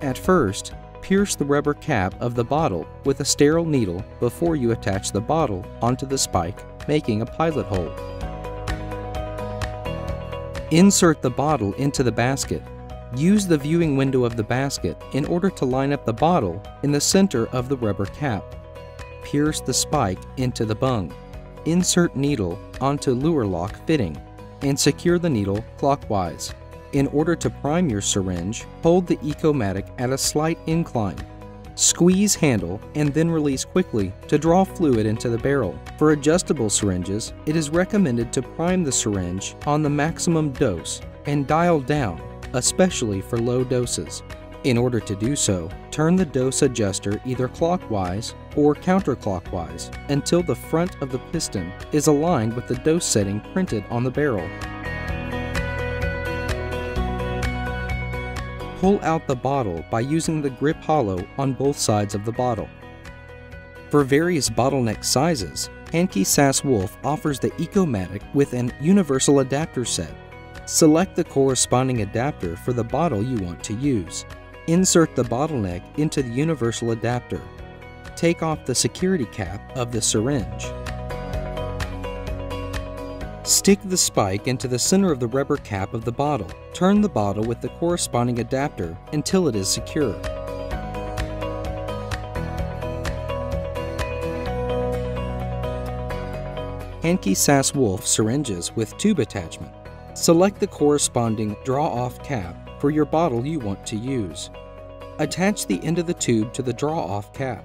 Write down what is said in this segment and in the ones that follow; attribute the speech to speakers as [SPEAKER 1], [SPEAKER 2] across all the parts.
[SPEAKER 1] At first, pierce the rubber cap of the bottle with a sterile needle before you attach the bottle onto the spike, making a pilot hole. Insert the bottle into the basket. Use the viewing window of the basket in order to line up the bottle in the center of the rubber cap. Pierce the spike into the bung. Insert needle onto Luer lock fitting and secure the needle clockwise. In order to prime your syringe, hold the Eco-Matic at a slight incline. Squeeze handle and then release quickly to draw fluid into the barrel. For adjustable syringes, it is recommended to prime the syringe on the maximum dose and dial down, especially for low doses. In order to do so, turn the dose adjuster either clockwise or counterclockwise until the front of the piston is aligned with the dose setting printed on the barrel. Pull out the bottle by using the grip hollow on both sides of the bottle. For various bottleneck sizes, Henke-Sass Wolf offers the Eco-Matic with an universal adapter set. Select the corresponding adapter for the bottle you want to use. Insert the bottleneck into the universal adapter. Take off the security cap of the syringe. Stick the spike into the center of the rubber cap of the bottle. Turn the bottle with the corresponding adapter until it is secure. Henke-Sass Wolf syringes with tube attachment. Select the corresponding draw-off cap for your bottle you want to use. Attach the end of the tube to the draw-off cap.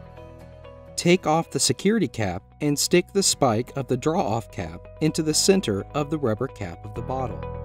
[SPEAKER 1] Take off the security cap and stick the spike of the draw-off cap into the center of the rubber cap of the bottle.